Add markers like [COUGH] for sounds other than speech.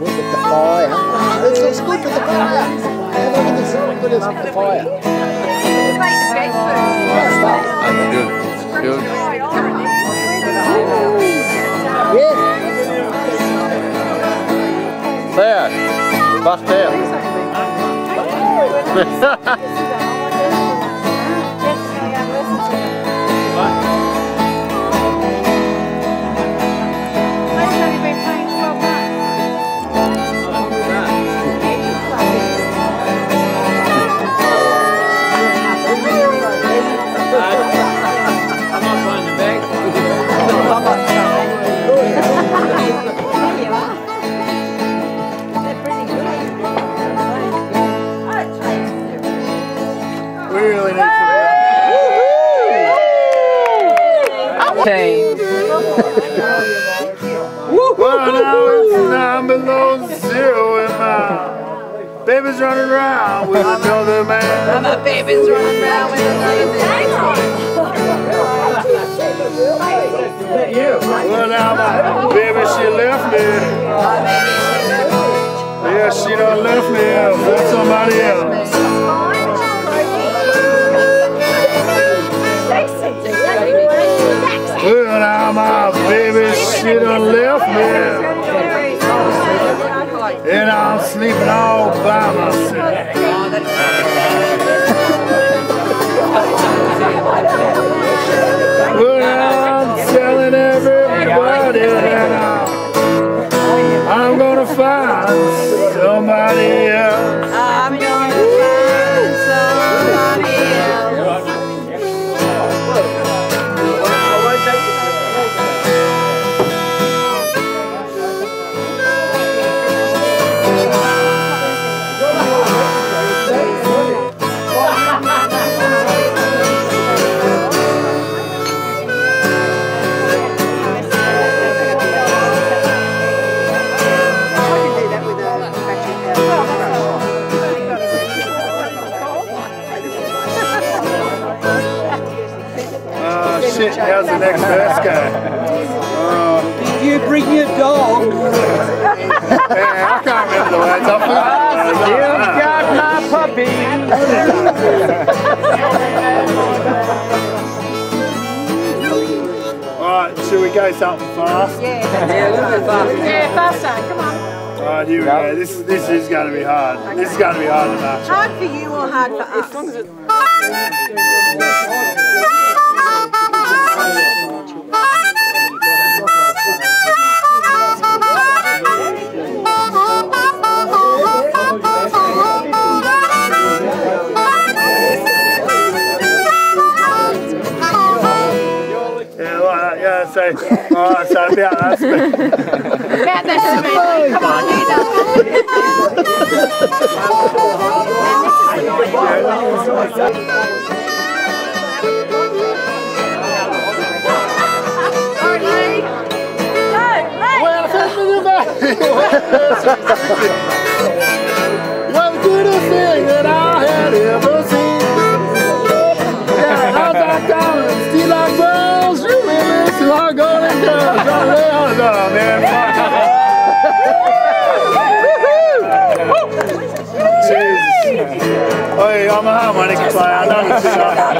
with the fire. It looks good with the fire. Have a look at this. Look at this the fire. That's good. Good. Yeah. There. Bust out. [LAUGHS] We really need some. Team. Well, now it's nine below zero and my baby's running around with another man. My baby's running around with another man. Well, now my baby, she left me. Yeah, she done left me for somebody else. She done left me. And I'm sleeping all by myself. Well, I'm telling everybody that I'm, I'm gonna find somebody else. Shit, how's the next verse go? You bring your dog. Yeah, I can't remember the words. I You've got my puppy. Alright, should we go something fast? Yeah, yeah a little bit faster. Yeah, faster. Come on. Alright, here we go. This, this is going to be hard. This is going to be hard to match. Hard for you or hard for us? Yeah, like that, yeah, so, alright, so about that speed. About this speed. Come on, you know. All right, Oh man. Jesus. I'm a manipular.